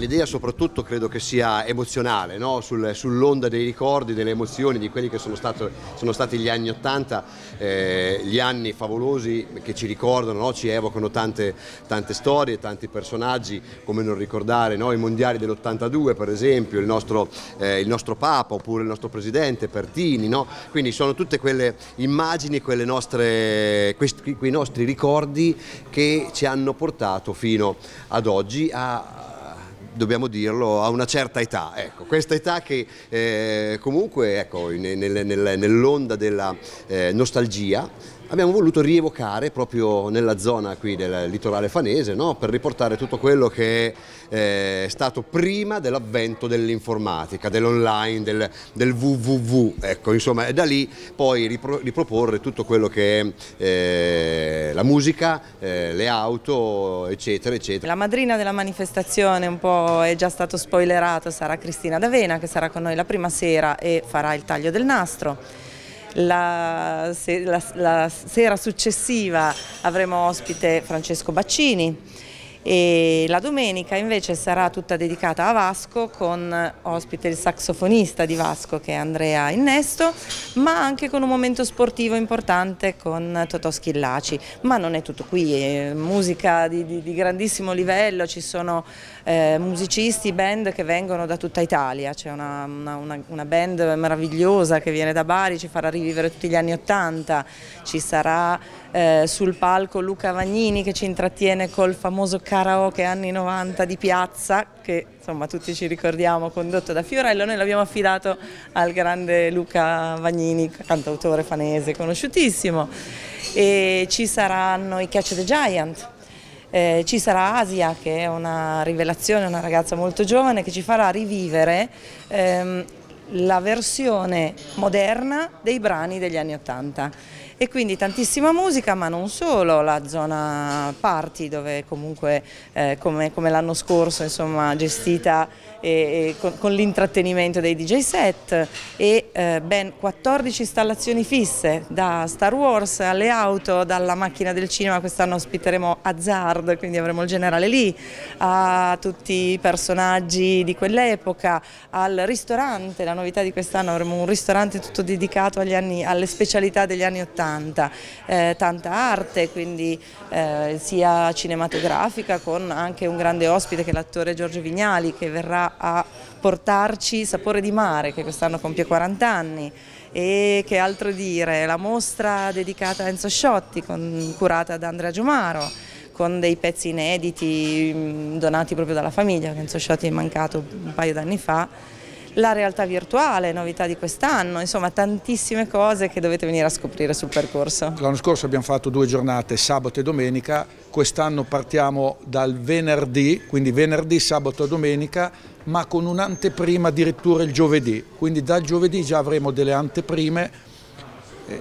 L'idea soprattutto credo che sia emozionale, no? Sul, sull'onda dei ricordi, delle emozioni, di quelli che sono, stato, sono stati gli anni Ottanta, eh, gli anni favolosi che ci ricordano, no? ci evocano tante, tante, storie, tanti personaggi, come non ricordare no? i mondiali dell'82 per esempio, il nostro, eh, il nostro, Papa oppure il nostro Presidente Pertini, quindi sono tutte quelle immagini, quelle nostre, questi, quei nostri ricordi che ci hanno portato fino ad oggi a dobbiamo dirlo, a una certa età. Ecco, questa età che eh, comunque ecco, nel, nel, nell'onda della eh, nostalgia abbiamo voluto rievocare proprio nella zona qui del litorale fanese no? per riportare tutto quello che è stato prima dell'avvento dell'informatica, dell'online, del, del, www, ecco, insomma, e da lì poi ripro, riproporre tutto quello che è eh, la musica, eh, le auto, eccetera, eccetera. La madrina della manifestazione un po' è già stato spoilerato, sarà Cristina D'Avena che sarà con noi la prima sera e farà il taglio del nastro. La, la, la sera successiva avremo ospite Francesco Baccini e la domenica invece sarà tutta dedicata a Vasco con ospite il saxofonista di Vasco che è Andrea Innesto ma anche con un momento sportivo importante con Totò Schillaci. Ma non è tutto qui, è musica di, di, di grandissimo livello, ci sono eh, musicisti, band che vengono da tutta Italia, c'è una, una, una, band meravigliosa che viene da Bari, ci farà rivivere tutti gli anni Ottanta, ci sarà eh, sul palco Luca Vagnini che ci intrattiene col famoso karaoke anni 90 di piazza che insomma tutti ci ricordiamo condotto da Fiorello, noi l'abbiamo affidato al grande Luca Vagnini, cantautore fanese conosciutissimo. E ci saranno i Catch the Giant. Eh, ci sarà Asia che è una rivelazione, una ragazza molto giovane che ci farà rivivere ehm, la versione moderna dei brani degli anni Ottanta. E quindi tantissima musica ma non solo, la zona party dove comunque eh, come, come l'anno scorso insomma gestita e, e con, con l'intrattenimento dei DJ set e eh, ben 14 installazioni fisse da Star Wars alle auto, dalla macchina del cinema, quest'anno ospiteremo Hazard, quindi avremo il generale lì, a tutti i personaggi di quell'epoca, al ristorante, la novità di quest'anno avremo un ristorante tutto dedicato anni, alle specialità degli anni Ottanta, eh, tanta arte, quindi eh, sia cinematografica con anche un grande ospite che è l'attore Giorgio Vignali che verrà a portarci Sapore di Mare che quest'anno compie 40 anni. E che altro dire, la mostra dedicata a Enzo Sciotti con, curata da Andrea Giumaro con dei pezzi inediti donati proprio dalla famiglia, Enzo Sciotti è mancato un paio d'anni fa la realtà virtuale, novità di quest'anno, insomma tantissime cose che dovete venire a scoprire sul percorso. L'anno scorso abbiamo fatto due giornate, sabato e domenica, quest'anno partiamo dal venerdì, quindi venerdì, sabato e domenica, ma con un'anteprima addirittura il giovedì, quindi dal giovedì già avremo delle anteprime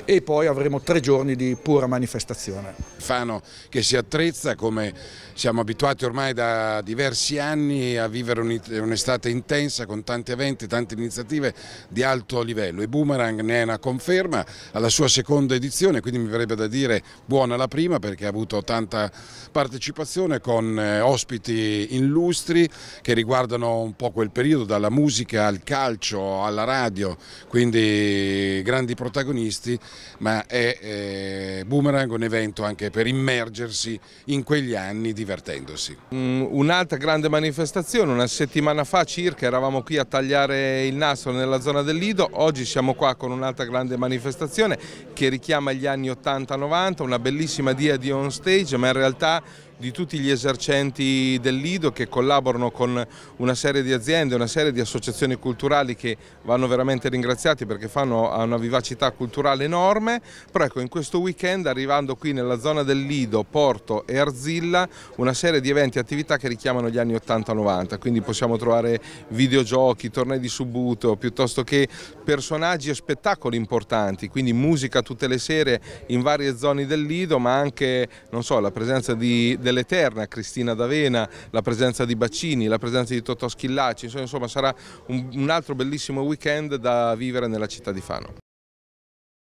e poi avremo tre giorni di pura manifestazione. Fano che si attrezza come siamo abituati ormai da diversi anni a vivere un'estate intensa con tanti eventi, tante iniziative di alto livello e Boomerang ne è una conferma alla sua seconda edizione, quindi mi verrebbe da dire buona la prima perché ha avuto tanta partecipazione con eh, ospiti illustri che riguardano un po' quel periodo dalla musica al calcio alla radio, quindi grandi protagonisti ma è eh, Boomerang un evento anche per immergersi in quegli anni divertendosi. Mm, un'altra grande manifestazione, una settimana fa circa eravamo qui a tagliare il nastro nella zona del Lido, oggi siamo qua con un'altra grande manifestazione che richiama gli anni 80-90, una bellissima dia di on stage ma in realtà di tutti gli esercenti del Lido che collaborano con una serie di aziende, una serie di associazioni culturali che vanno veramente ringraziati perché fanno una vivacità culturale enorme, però ecco in questo weekend arrivando qui nella zona del Lido, Porto e Arzilla una serie di eventi e attività che richiamano gli anni 80-90, quindi possiamo trovare videogiochi, tornei di subuto, piuttosto che personaggi e spettacoli importanti, quindi musica tutte le sere in varie zone del Lido, ma anche so, la presenza dell'Eterna, Cristina D'Avena, la presenza di Baccini, la presenza di Totò Schillaci, insomma sarà un, un altro bellissimo weekend da vivere nella città di Fano.